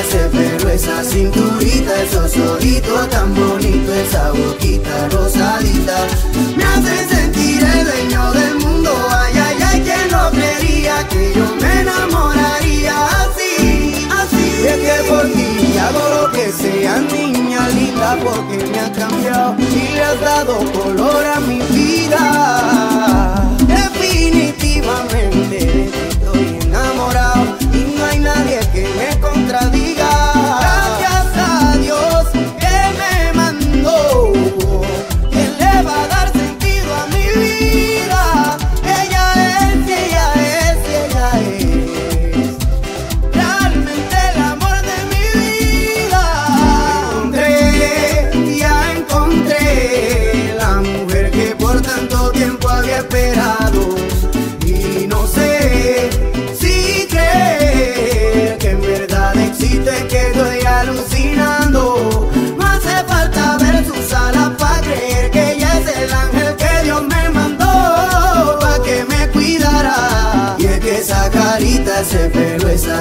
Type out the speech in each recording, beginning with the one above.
esa cinturita, esos ojitos tan bonitos, esa boquita rosadita, me hace sentir el dueño del mundo. Ay, ay, ay, ¿quién no creería que yo me enamoraría así, así? Es que por ti hago lo que sea, niña linda, porque me ha cambiado y le has dado color a mi vida.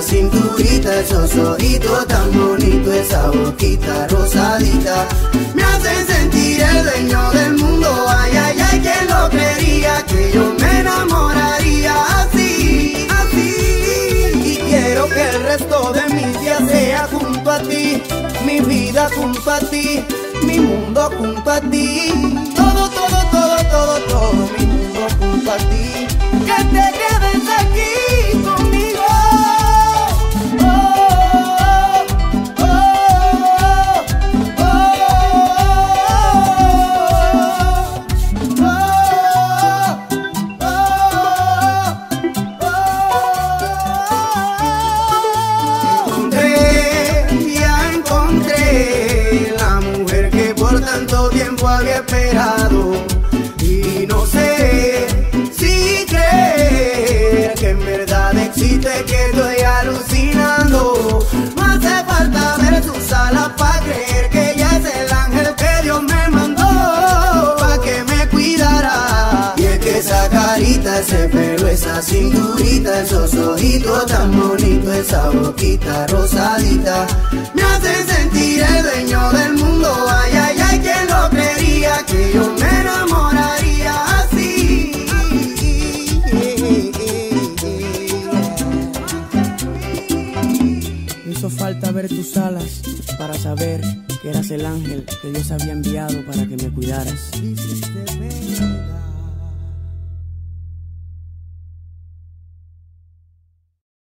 Cinturita, esos ojitos tan bonitos, esa boquita rosadita, me hacen sentir el dueño del mundo. Ay, ay, ay, ¿quién lo creería que yo me enamoraría así, así? Y quiero que el resto de mis días sea junto a ti, mi vida junto a ti, mi mundo junto a ti. Había esperado. Y no sé si creer que en verdad existe, que estoy alucinando. No hace falta ver sus alas para creer que ella es el ángel que Dios me mandó. Pa' que me cuidara. Y es que esa carita, ese pelo, esa cinturita, esos ojitos tan bonitos, esa boquita rosadita, me hacen sentir el dueño del falta ver tus alas para saber que eras el ángel que Dios había enviado para que me cuidaras.